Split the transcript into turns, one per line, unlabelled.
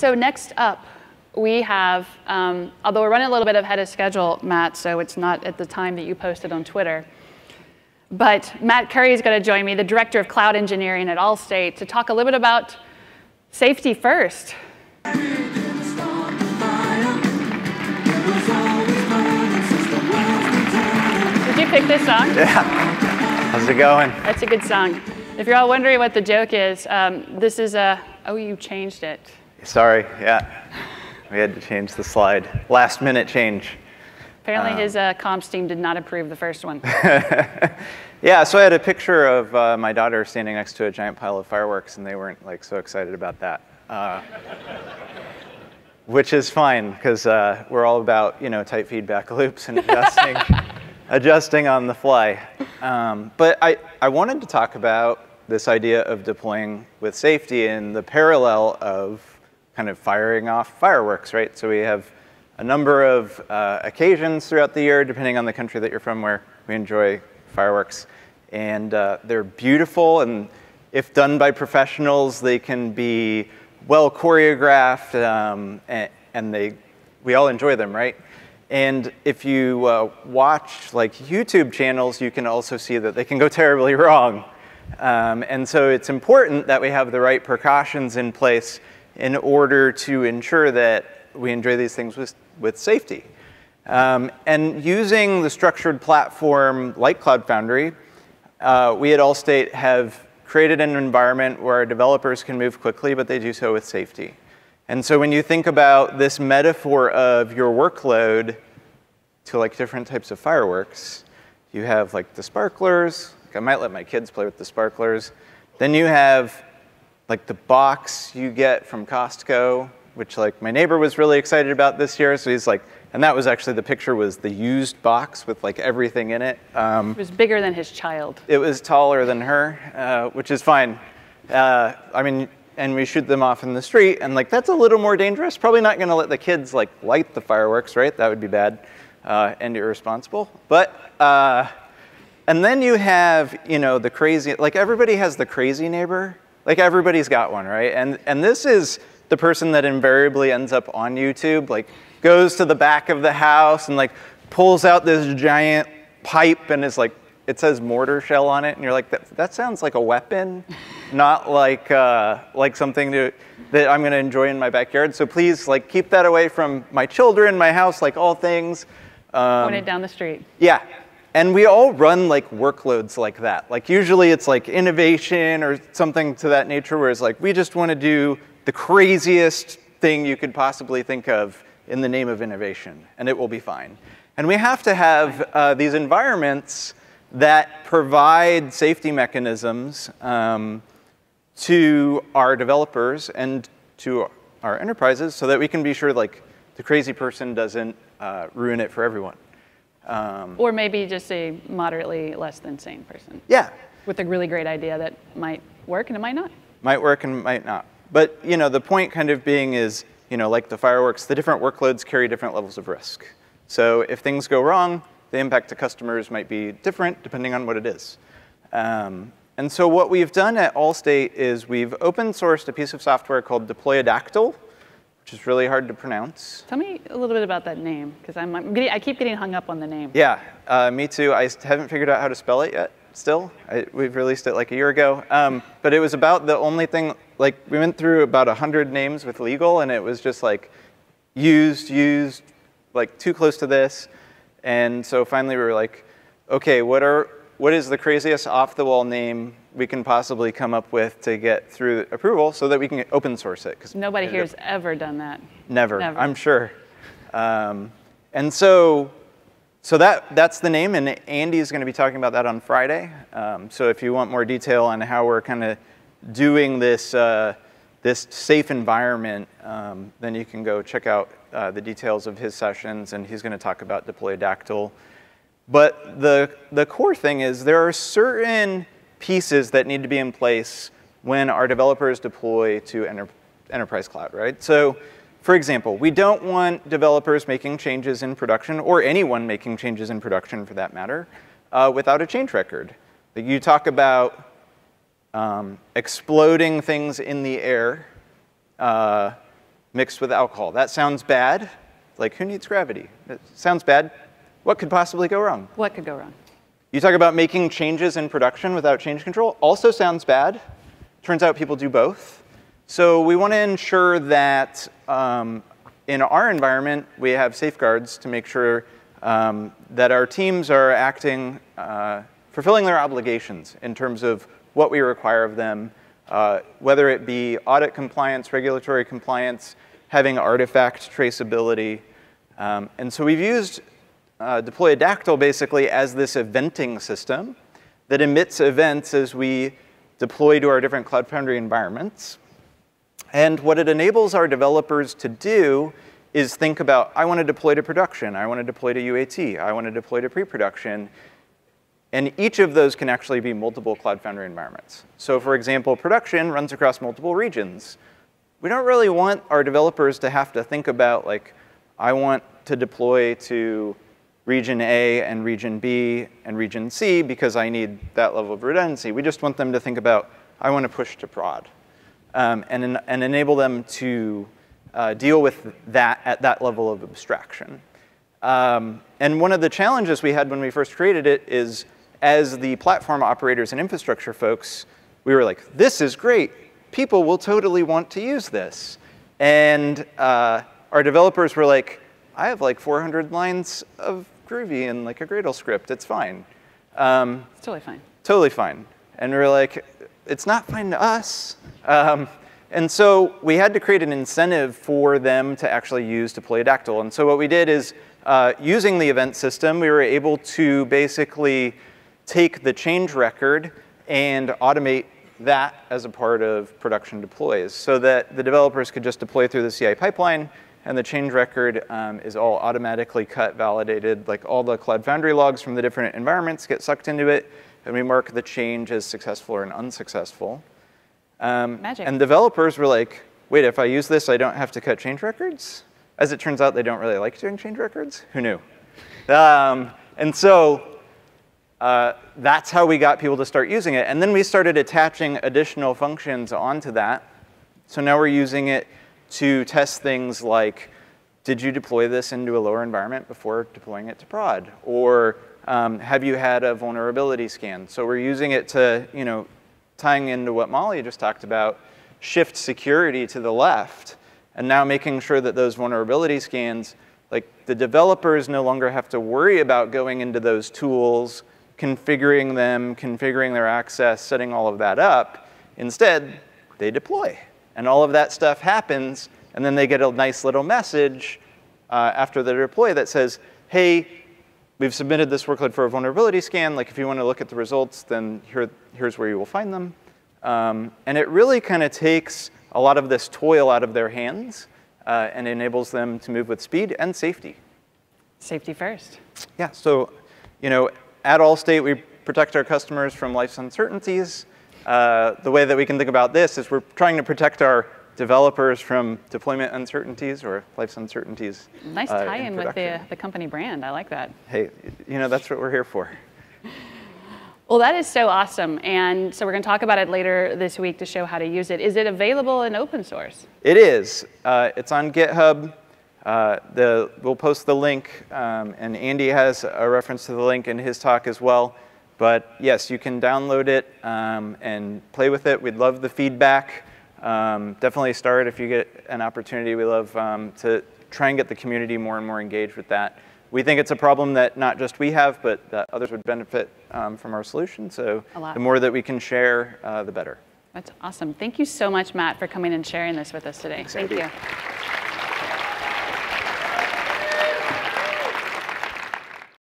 So next up, we have, um, although we're running a little bit ahead of schedule, Matt, so it's not at the time that you posted on Twitter. But Matt Curry is going to join me, the Director of Cloud Engineering at Allstate, to talk a little bit about safety first. Did you pick this song?
Yeah. How's it going?
That's a good song. If you're all wondering what the joke is, um, this is a, oh, you changed it.
Sorry, yeah. We had to change the slide. Last minute change.
Apparently his uh, comms team did not approve the first one.
Yeah, so I had a picture of uh, my daughter standing next to a giant pile of fireworks, and they weren't like so excited about that. Uh, which is fine, because uh, we're all about you know tight feedback loops and adjusting, adjusting on the fly. Um, but I, I wanted to talk about this idea of deploying with safety in the parallel of kind of firing off fireworks, right? So we have a number of uh, occasions throughout the year, depending on the country that you're from, where we enjoy fireworks. And uh, they're beautiful, and if done by professionals, they can be well choreographed, um, and, and, they, we all enjoy them, right? And if you uh, watch like YouTube channels, you can also see that they can go terribly wrong. Um, and so it's important that we have the right precautions in place in order to ensure that we enjoy these things with, with safety. Um, and using the structured platform like Cloud Foundry, uh, we at Allstate have created an environment where developers can move quickly, but they do so with safety. And so when you think about this metaphor of your workload to like different types of fireworks, you have like the sparklers, like I might let my kids play with the sparklers. Then you have like the box you get from Costco, which like my neighbor was really excited about this year. So he's like, and that was actually the picture was the used box with like everything in it.
Um, it was bigger than his child.
It was taller than her, uh, which is fine. Uh, I mean, and we shoot them off in the street, and like that's a little more dangerous. Probably not going to let the kids like light the fireworks, right? That would be bad uh, and irresponsible. But uh, and then you have you know the crazy, like everybody has the crazy neighbor. Like everybody's got one, right? And and this is the person that invariably ends up on YouTube, like goes to the back of the house and like pulls out this giant pipe and is like, it says mortar shell on it, and you're like, that, that sounds like a weapon, not like uh, like something to, that I'm going to enjoy in my backyard. So please, like, keep that away from my children, my house, like all things.
Um, Point it down the street.
Yeah, and we all run like workloads like that. Like usually it's like innovation or something to that nature, where it's like we just want to do the craziest thing you could possibly think of in the name of innovation, and it will be fine. And we have to have uh, these environments that provide safety mechanisms um, to our developers and to our enterprises so that we can be sure like the crazy person doesn't uh, ruin it for everyone.
Um, or maybe just a moderately less than sane person.
Yeah.
With a really great idea that might work and it might not.
Might work and might not. But you know, the point kind of being is you know, like the fireworks, the different workloads carry different levels of risk. So if things go wrong, the impact to customers might be different depending on what it is. Um, and so what we've done at Allstate is we've open sourced a piece of software called Deployadactyl, which is really hard to pronounce.
Tell me a little bit about that name, because I'm, I'm getting, I keep getting hung up on the name.
Yeah, uh, me too. I haven't figured out how to spell it yet. Still, I, we've released it like a year ago. Um, but it was about the only thing like we went through about 100 names with legal and it was just like used, used, like too close to this. And so finally we were like, okay, what are what is the craziest off the wall name we can possibly come up with to get through approval so that we can open source it?
Because nobody here has ever done that.
Never, Never. I'm sure. Um, and so, so that that's the name, and Andy is going to be talking about that on Friday. Um, so if you want more detail on how we're kind of doing this, uh, this safe environment, um, then you can go check out uh, the details of his sessions, and he's going to talk about Deployadactyl. But the, the core thing is there are certain pieces that need to be in place when our developers deploy to enter, enterprise cloud, right? So for example, we don't want developers making changes in production, or anyone making changes in production for that matter, uh, without a change record. You talk about um, exploding things in the air. Uh, mixed with alcohol. That sounds bad. Like, who needs gravity? It sounds bad. What could possibly go wrong?
What could go wrong?
You talk about making changes in production without change control. Also sounds bad. Turns out people do both. So we want to ensure that um, in our environment, we have safeguards to make sure um, that our teams are acting, uh, fulfilling their obligations in terms of what we require of them, uh, whether it be audit compliance, regulatory compliance, having artifact traceability. Um, and so we've used uh, Deployadactyl basically as this eventing system that emits events as we deploy to our different Cloud Foundry environments. And what it enables our developers to do is think about, I want to deploy to production, I want to deploy to UAT, I want to deploy to pre-production. And each of those can actually be multiple Cloud Foundry environments. So for example, production runs across multiple regions. We don't really want our developers to have to think about like, I want to deploy to region A and region B and region C because I need that level of redundancy. We just want them to think about, I want to push to prod um, and, and enable them to uh, deal with that at that level of abstraction. Um, and one of the challenges we had when we first created it is as the platform operators and infrastructure folks, we were like, this is great. People will totally want to use this. And uh, our developers were like, I have like 400 lines of Groovy in like a Gradle script. It's fine.
Um, it's totally fine.
Totally fine. And we are like, it's not fine to us. Um, and so we had to create an incentive for them to actually use Deployadactyl. And so what we did is, uh, using the event system, we were able to basically take the change record and automate that as a part of production deploys so that the developers could just deploy through the CI pipeline and the change record um, is all automatically cut, validated, like all the Cloud Foundry logs from the different environments get sucked into it, and we mark the change as successful or an unsuccessful.
Um, Magic.
And developers were like, wait, if I use this, I don't have to cut change records? As it turns out, they don't really like doing change records. Who knew? Um, and so uh, that's how we got people to start using it. And then we started attaching additional functions onto that. So now we're using it to test things like, did you deploy this into a lower environment before deploying it to prod? Or um, have you had a vulnerability scan? So we're using it to, you know, tying into what Molly just talked about, shift security to the left, and now making sure that those vulnerability scans, like the developers no longer have to worry about going into those tools, configuring them, configuring their access, setting all of that up. Instead, they deploy. And all of that stuff happens, and then they get a nice little message uh, after the deploy that says, hey, we've submitted this workload for a vulnerability scan. Like if you want to look at the results, then here, here's where you will find them. Um, and it really kind of takes a lot of this toil out of their hands uh, and enables them to move with speed and safety.
Safety first.
Yeah, so you know, at Allstate, we protect our customers from life's uncertainties. Uh, the way that we can think about this is we're trying to protect our developers from deployment uncertainties or life's uncertainties.
Nice uh, tie-in with the, the company brand. I like that.
Hey, you know, that's what we're here for.
Well, that is so awesome. And so we're going to talk about it later this week to show how to use it. Is it available in open source?
It is. Uh, it's on GitHub. Uh, the, we'll post the link, um, and Andy has a reference to the link in his talk as well. But yes, you can download it um, and play with it. We'd love the feedback. Um, definitely start if you get an opportunity. We love um, to try and get the community more and more engaged with that. We think it's a problem that not just we have, but that others would benefit um, from our solution. So the more that we can share, uh, the better.
That's awesome. Thank you so much, Matt, for coming and sharing this with us today.
Thank
you.